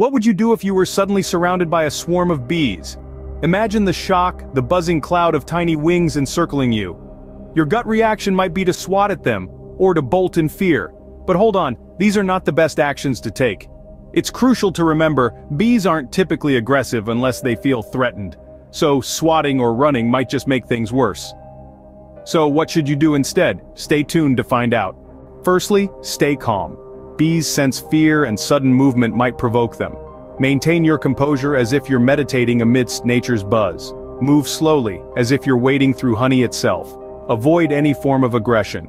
What would you do if you were suddenly surrounded by a swarm of bees? Imagine the shock, the buzzing cloud of tiny wings encircling you. Your gut reaction might be to swat at them, or to bolt in fear. But hold on, these are not the best actions to take. It's crucial to remember, bees aren't typically aggressive unless they feel threatened. So swatting or running might just make things worse. So what should you do instead? Stay tuned to find out. Firstly, stay calm. Bees sense fear and sudden movement might provoke them. Maintain your composure as if you're meditating amidst nature's buzz. Move slowly, as if you're wading through honey itself. Avoid any form of aggression.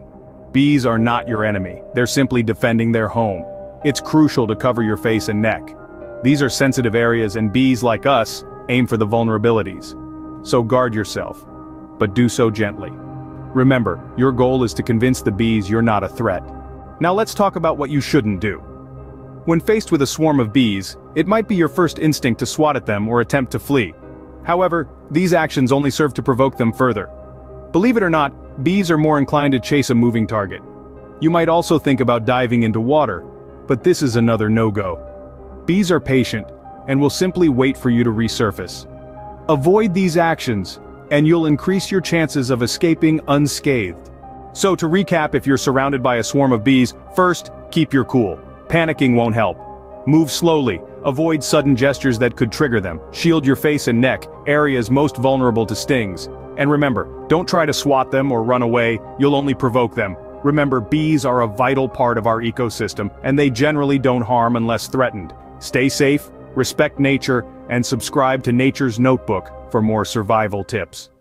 Bees are not your enemy, they're simply defending their home. It's crucial to cover your face and neck. These are sensitive areas and bees like us, aim for the vulnerabilities. So guard yourself. But do so gently. Remember, your goal is to convince the bees you're not a threat. Now let's talk about what you shouldn't do. When faced with a swarm of bees, it might be your first instinct to swat at them or attempt to flee. However, these actions only serve to provoke them further. Believe it or not, bees are more inclined to chase a moving target. You might also think about diving into water, but this is another no-go. Bees are patient, and will simply wait for you to resurface. Avoid these actions, and you'll increase your chances of escaping unscathed. So to recap if you're surrounded by a swarm of bees, first, keep your cool. Panicking won't help. Move slowly, avoid sudden gestures that could trigger them, shield your face and neck, areas most vulnerable to stings. And remember, don't try to swat them or run away, you'll only provoke them. Remember bees are a vital part of our ecosystem, and they generally don't harm unless threatened. Stay safe, respect nature, and subscribe to Nature's Notebook for more survival tips.